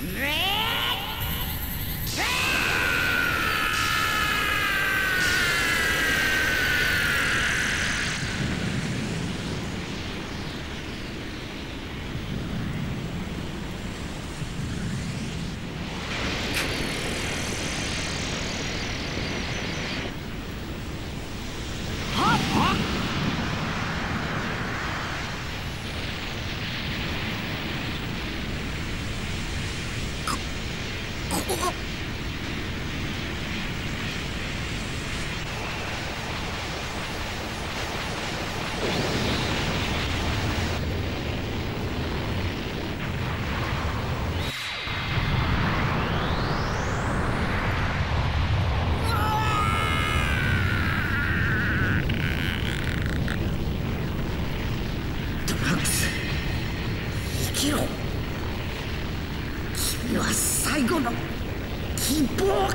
Nick. 生きろ。君は最後の希望